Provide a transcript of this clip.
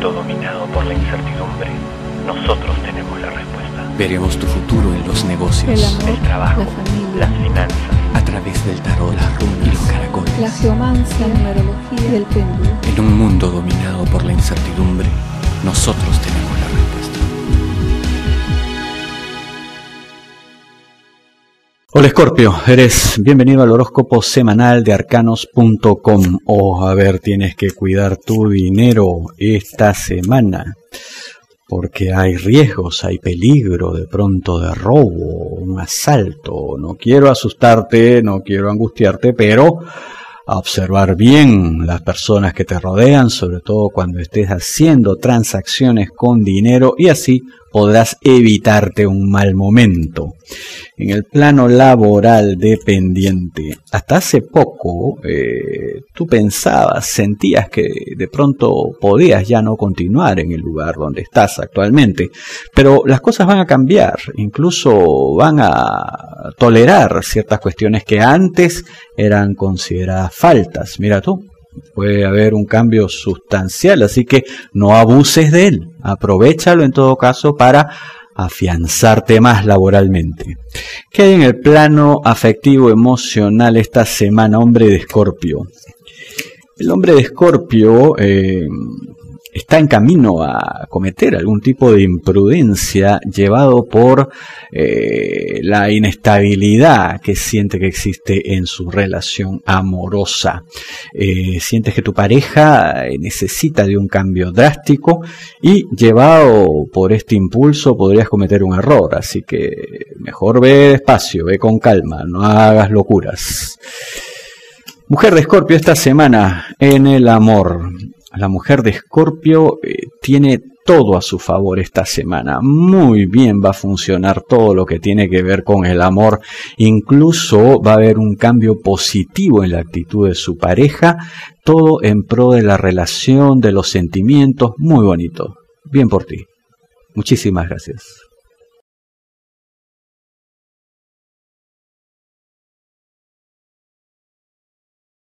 mundo dominado por la incertidumbre, nosotros tenemos la respuesta. Veremos tu futuro en los negocios, El amor, El trabajo, la familia, las finanzas, a través del tarot, las runas y los caracoles. la geomancia, la numerología y el péndulo. En un mundo dominado por la incertidumbre, nosotros tenemos la respuesta. Hola Escorpio, eres bienvenido al horóscopo semanal de arcanos.com. Oh, a ver, tienes que cuidar tu dinero esta semana, porque hay riesgos, hay peligro de pronto de robo, un asalto. No quiero asustarte, no quiero angustiarte, pero observar bien las personas que te rodean, sobre todo cuando estés haciendo transacciones con dinero y así podrás evitarte un mal momento. En el plano laboral dependiente, hasta hace poco eh, tú pensabas, sentías que de pronto podías ya no continuar en el lugar donde estás actualmente, pero las cosas van a cambiar, incluso van a tolerar ciertas cuestiones que antes eran consideradas faltas. Mira tú, puede haber un cambio sustancial, así que no abuses de él, aprovechalo en todo caso para afianzarte más laboralmente. ¿Qué hay en el plano afectivo emocional esta semana, hombre de Escorpio? El hombre de Escorpio eh, está en camino a cometer algún tipo de imprudencia llevado por eh, la inestabilidad que siente que existe en su relación amorosa. Eh, sientes que tu pareja necesita de un cambio drástico y llevado por este impulso podrías cometer un error. Así que mejor ve despacio, ve con calma, no hagas locuras. Mujer de Escorpio esta semana en el amor. La mujer de Escorpio eh, tiene todo a su favor esta semana. Muy bien va a funcionar todo lo que tiene que ver con el amor. Incluso va a haber un cambio positivo en la actitud de su pareja. Todo en pro de la relación, de los sentimientos. Muy bonito. Bien por ti. Muchísimas gracias.